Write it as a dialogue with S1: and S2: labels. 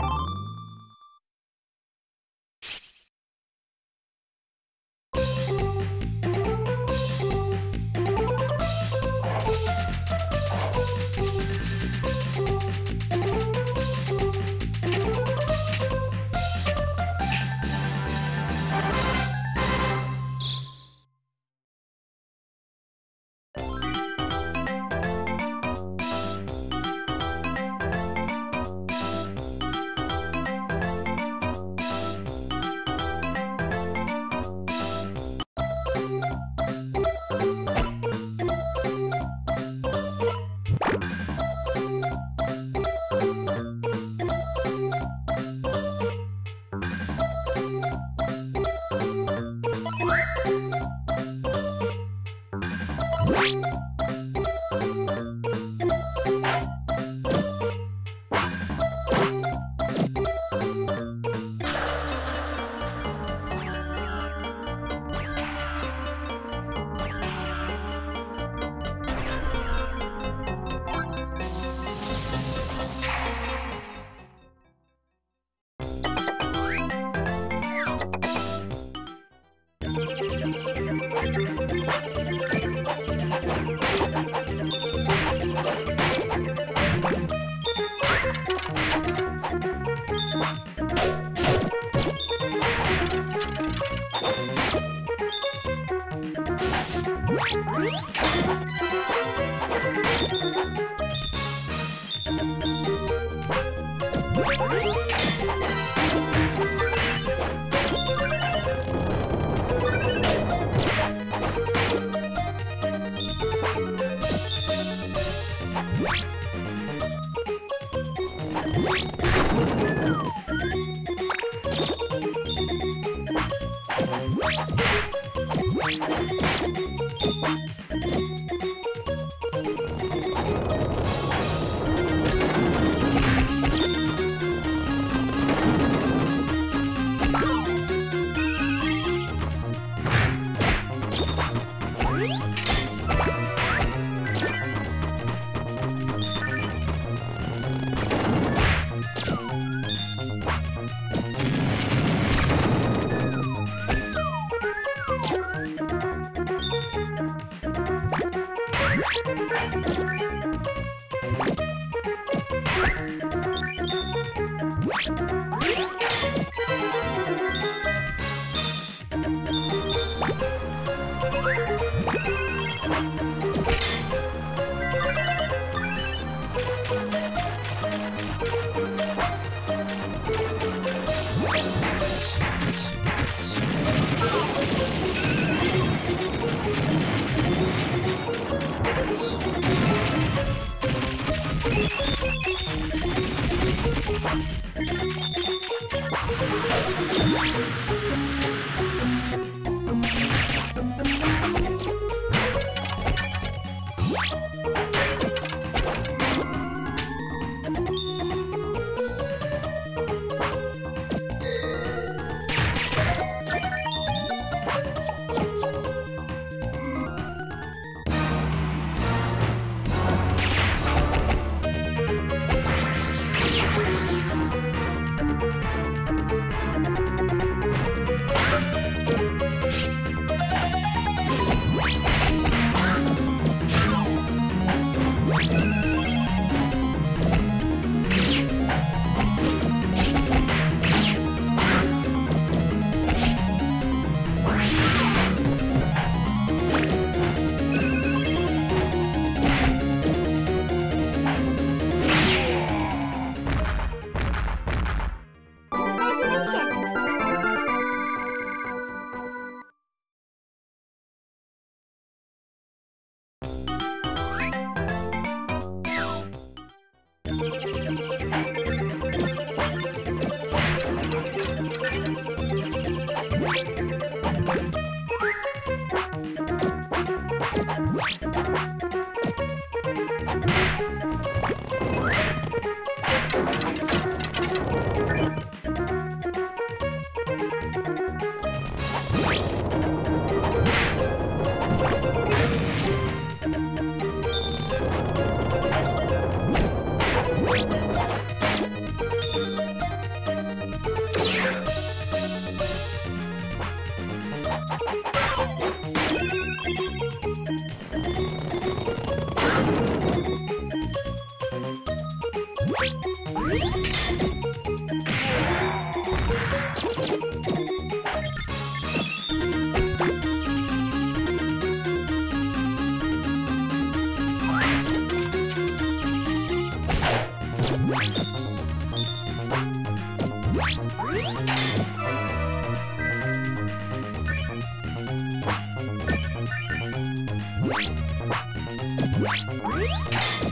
S1: you What? どどどどど。you What?